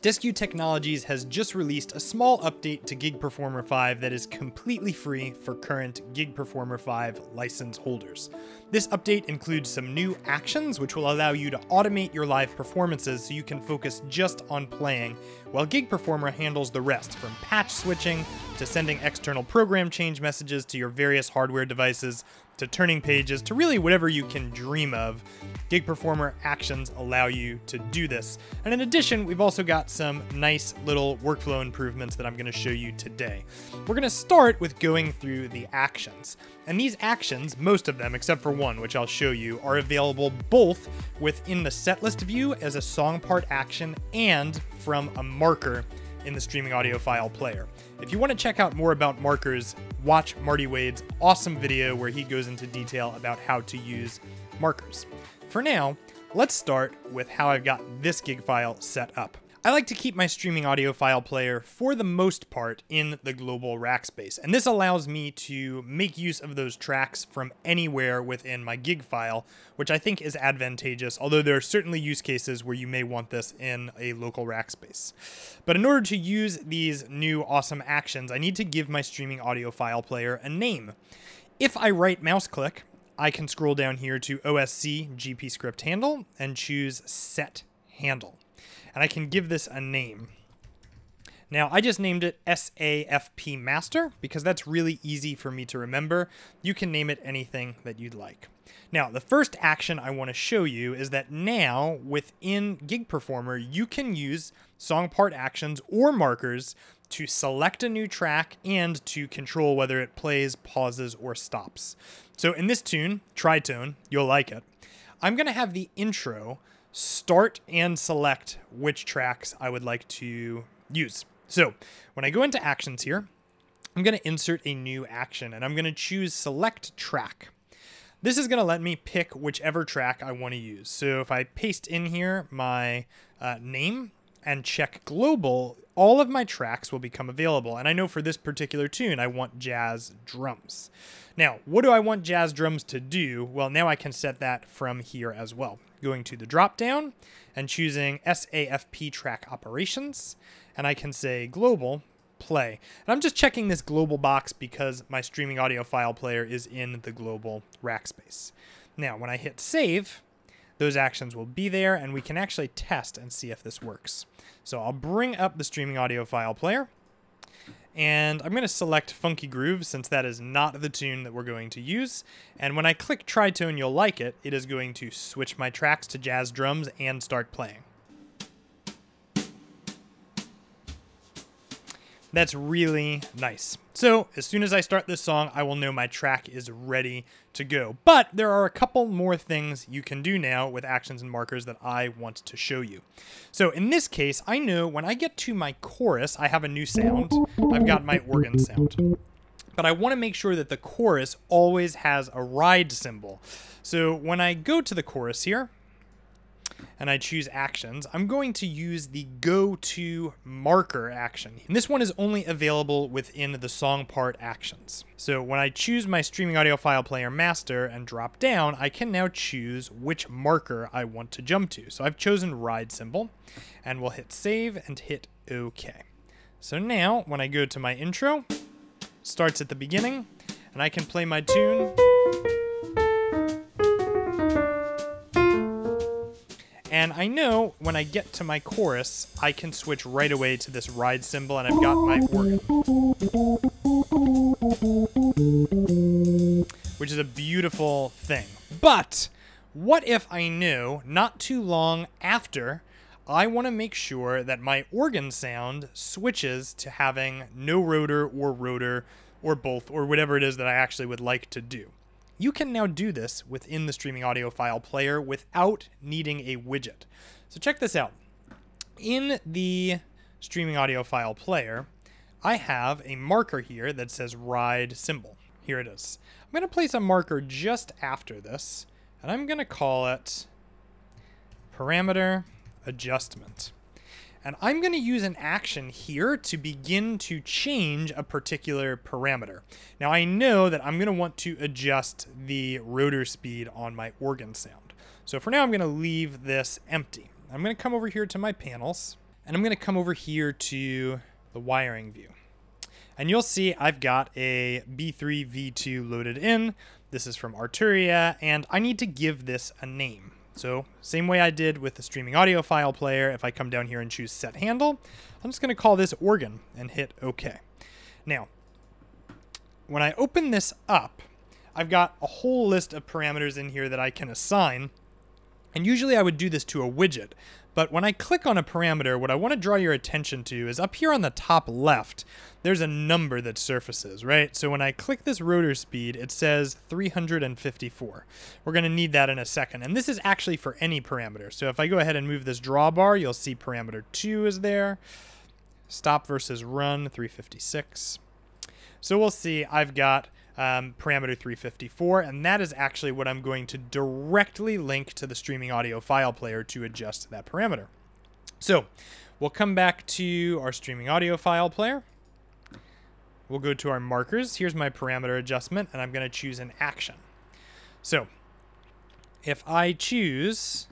Deskew Technologies has just released a small update to Gig Performer 5 that is completely free for current Gig Performer 5 license holders. This update includes some new actions which will allow you to automate your live performances so you can focus just on playing, while Gig Performer handles the rest from patch switching to sending external program change messages to your various hardware devices to turning pages to really whatever you can dream of. Gig Performer actions allow you to do this. And in addition, we've also got some nice little workflow improvements that I'm going to show you today. We're going to start with going through the actions. And these actions, most of them except for one, which I'll show you, are available both within the setlist view as a song part action and from a marker in the streaming audio file player. If you want to check out more about markers, watch Marty Wade's awesome video where he goes into detail about how to use markers. For now, let's start with how I've got this gig file set up. I like to keep my streaming audio file player for the most part in the global rack space, and this allows me to make use of those tracks from anywhere within my gig file, which I think is advantageous, although there are certainly use cases where you may want this in a local rack space. But in order to use these new awesome actions, I need to give my streaming audio file player a name. If I right mouse click, I can scroll down here to OSC GP script handle and choose set handle and I can give this a name. Now, I just named it SAFP Master because that's really easy for me to remember. You can name it anything that you'd like. Now, the first action I want to show you is that now within Gig Performer, you can use song part actions or markers to select a new track and to control whether it plays, pauses, or stops. So in this tune, Tritone, you'll like it, I'm going to have the intro start and select which tracks I would like to use. So when I go into actions here, I'm going to insert a new action and I'm going to choose select track. This is going to let me pick whichever track I want to use. So if I paste in here my uh, name and check global, all of my tracks will become available. And I know for this particular tune, I want jazz drums. Now, what do I want jazz drums to do? Well, now I can set that from here as well. Going to the drop down and choosing SAFP track operations. And I can say global play. And I'm just checking this global box because my streaming audio file player is in the global rack space. Now, when I hit save, those actions will be there and we can actually test and see if this works. So I'll bring up the streaming audio file player and I'm going to select Funky Groove since that is not the tune that we're going to use. And when I click Tritone You'll Like It, it is going to switch my tracks to jazz drums and start playing. That's really nice. So as soon as I start this song, I will know my track is ready to go. But there are a couple more things you can do now with actions and markers that I want to show you. So in this case, I know when I get to my chorus, I have a new sound. I've got my organ sound. But I want to make sure that the chorus always has a ride cymbal. So when I go to the chorus here, and I choose actions, I'm going to use the go to marker action. And this one is only available within the song part actions. So when I choose my streaming audio file player master and drop down, I can now choose which marker I want to jump to. So I've chosen ride cymbal and we'll hit save and hit OK. So now when I go to my intro, starts at the beginning and I can play my tune. And I know when I get to my chorus, I can switch right away to this ride cymbal and I've got my organ. Which is a beautiful thing. But what if I knew not too long after I want to make sure that my organ sound switches to having no rotor or rotor or both or whatever it is that I actually would like to do. You can now do this within the streaming audio file player without needing a widget. So check this out. In the streaming audio file player, I have a marker here that says ride cymbal. Here it is. I'm going to place a marker just after this, and I'm going to call it parameter adjustment. And I'm going to use an action here to begin to change a particular parameter. Now I know that I'm going to want to adjust the rotor speed on my organ sound. So for now I'm going to leave this empty. I'm going to come over here to my panels And I'm going to come over here to the wiring view. And you'll see I've got a B3 V2 loaded in. This is from Arturia, and I need to give this a name. So same way I did with the streaming audio file player, if I come down here and choose set handle, I'm just going to call this organ and hit OK. Now, when I open this up, I've got a whole list of parameters in here that I can assign. And usually I would do this to a widget. But when I click on a parameter, what I want to draw your attention to is up here on the top left, there's a number that surfaces, right? So when I click this rotor speed, it says 354. We're going to need that in a second. And this is actually for any parameter. So if I go ahead and move this drawbar, you'll see parameter 2 is there. Stop versus run, 356. So we'll see I've got um, parameter 354, and that is actually what I'm going to directly link to the streaming audio file player to adjust that parameter. So we'll come back to our streaming audio file player. We'll go to our markers. Here's my parameter adjustment, and I'm going to choose an action. So if I choose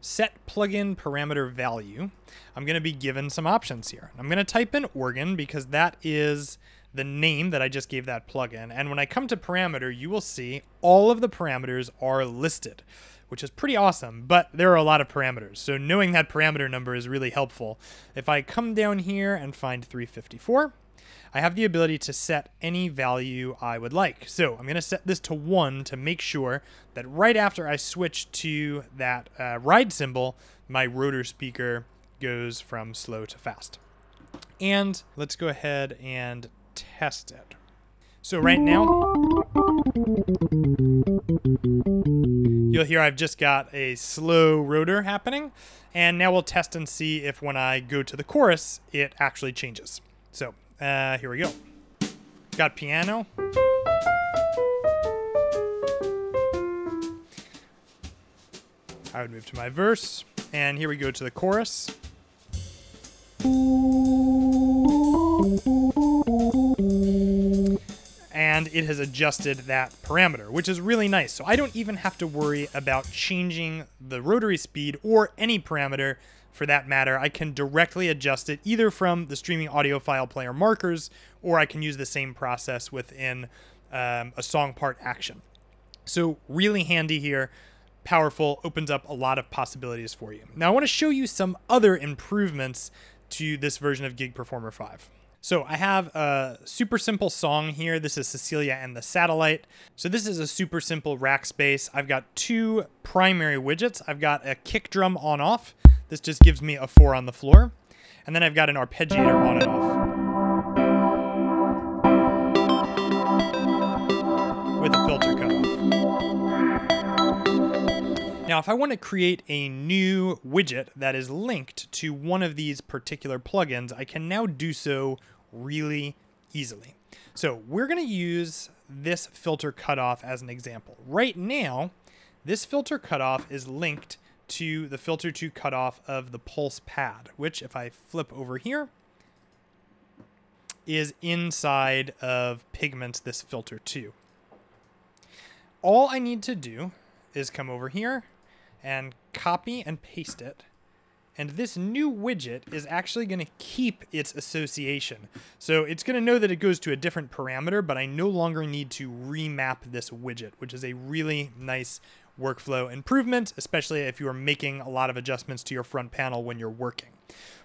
set plugin parameter value, I'm going to be given some options here. I'm going to type in organ because that is the name that I just gave that plugin. And when I come to parameter, you will see all of the parameters are listed, which is pretty awesome, but there are a lot of parameters. So knowing that parameter number is really helpful. If I come down here and find 354, I have the ability to set any value I would like. So I'm going to set this to 1 to make sure that right after I switch to that uh, ride cymbal, my rotor speaker goes from slow to fast. And let's go ahead and test it. So right now, you'll hear I've just got a slow rotor happening. And now we'll test and see if when I go to the chorus, it actually changes. So uh, here we go. Got piano. I would move to my verse. And here we go to the chorus. It has adjusted that parameter, which is really nice. So I don't even have to worry about changing the rotary speed or any parameter for that matter. I can directly adjust it either from the streaming audio file player markers, or I can use the same process within um, a song part action. So really handy here powerful, opens up a lot of possibilities for you. Now I want to show you some other improvements to this version of Gig Performer 5. So I have a super simple song here. This is Cecilia and the Satellite. So this is a super simple rack space. I've got two primary widgets. I've got a kick drum on off. This just gives me a four on the floor. And then I've got an arpeggiator on and off. With a filter If I want to create a new widget that is linked to one of these particular plugins, I can now do so really easily. So we're going to use this filter cutoff as an example. Right now, this filter cutoff is linked to the filter to cutoff of the pulse pad, which if I flip over here, is inside of Pigment this filter 2. All I need to do is come over here and copy and paste it. And this new widget is actually going to keep its association. So it's going to know that it goes to a different parameter, but I no longer need to remap this widget, which is a really nice workflow improvement, especially if you are making a lot of adjustments to your front panel when you're working.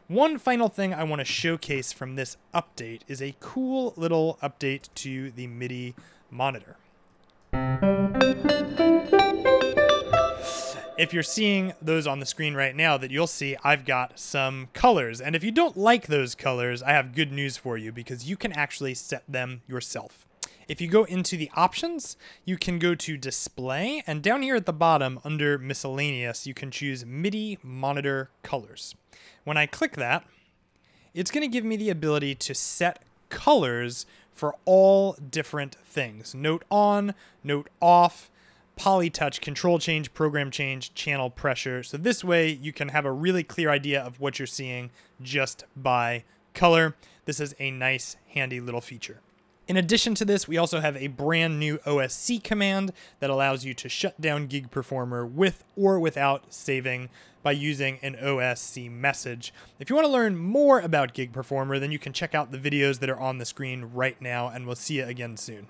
One final thing I want to showcase from this update is a cool little update to the MIDI monitor if you're seeing those on the screen right now that you'll see I've got some colors. And if you don't like those colors, I have good news for you because you can actually set them yourself. If you go into the options, you can go to display and down here at the bottom under miscellaneous, you can choose MIDI monitor colors. When I click that, it's going to give me the ability to set colors for all different things. Note on, note off, polytouch, control change, program change, channel pressure. So this way you can have a really clear idea of what you're seeing just by color. This is a nice, handy little feature. In addition to this, we also have a brand new OSC command that allows you to shut down Gig Performer with or without saving by using an OSC message. If you want to learn more about Gig Performer, then you can check out the videos that are on the screen right now, and we'll see you again soon.